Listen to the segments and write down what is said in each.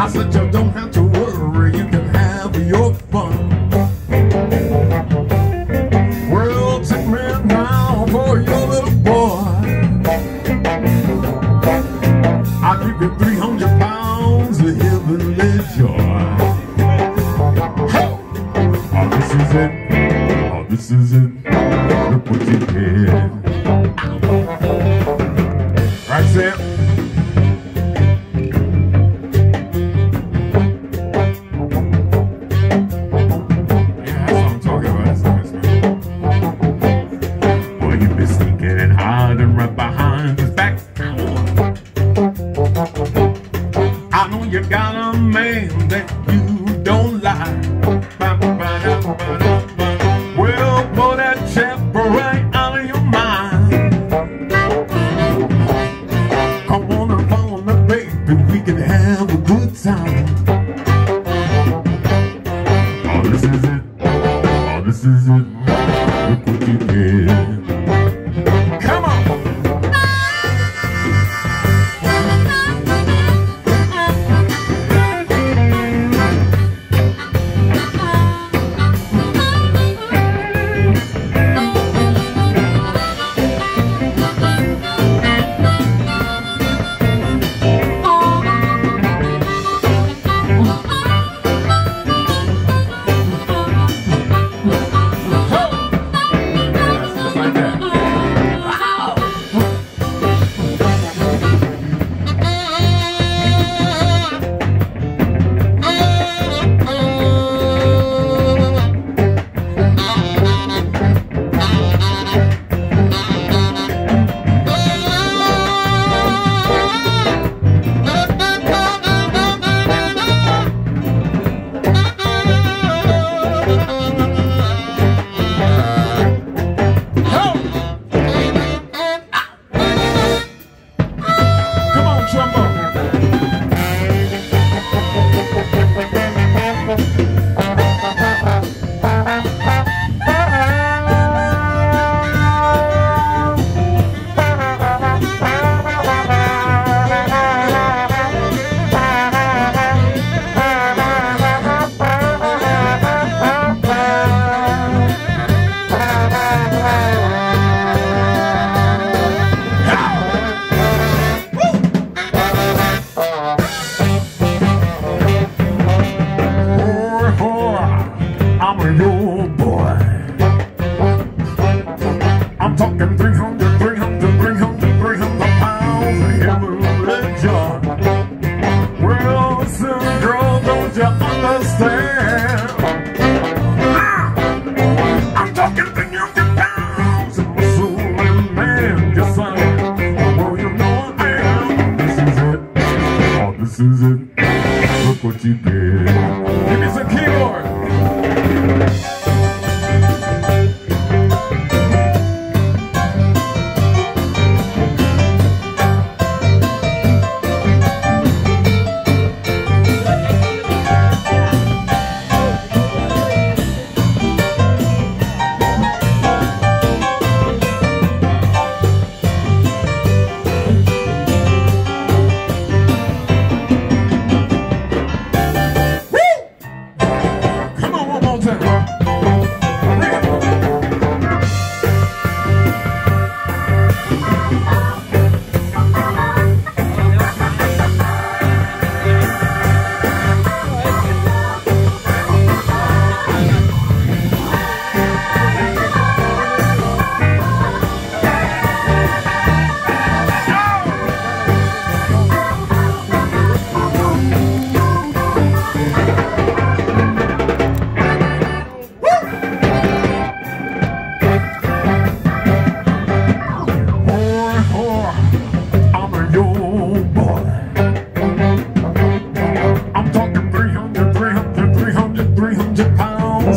I said you don't have to worry, you can have your fun. Well, take me now for your little boy. I'll give you 300 pounds of heavenly joy. Oh, this is it. Oh, this is it. Look what you did. I know you got a man that you don't like. Well, boy, that chap right out of your mind. Come on up on the baby, we can have a good time. Oh, this is it. Oh, this is it. Look what you did.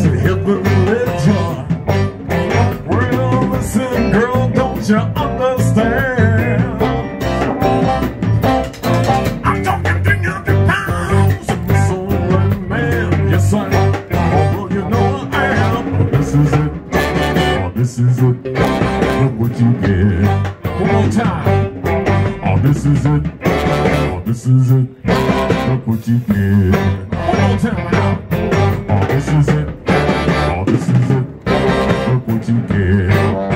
Pounds of heavenly joy. Well, listen, girl, don't you understand? I'm talking 300 pounds of muscle and man. Yes, I am. Oh, you know I am. This is it. This is it. Look what you get. One more time. Oh, this is it. Oh, this is it. Look what you get. One more time this is it. here.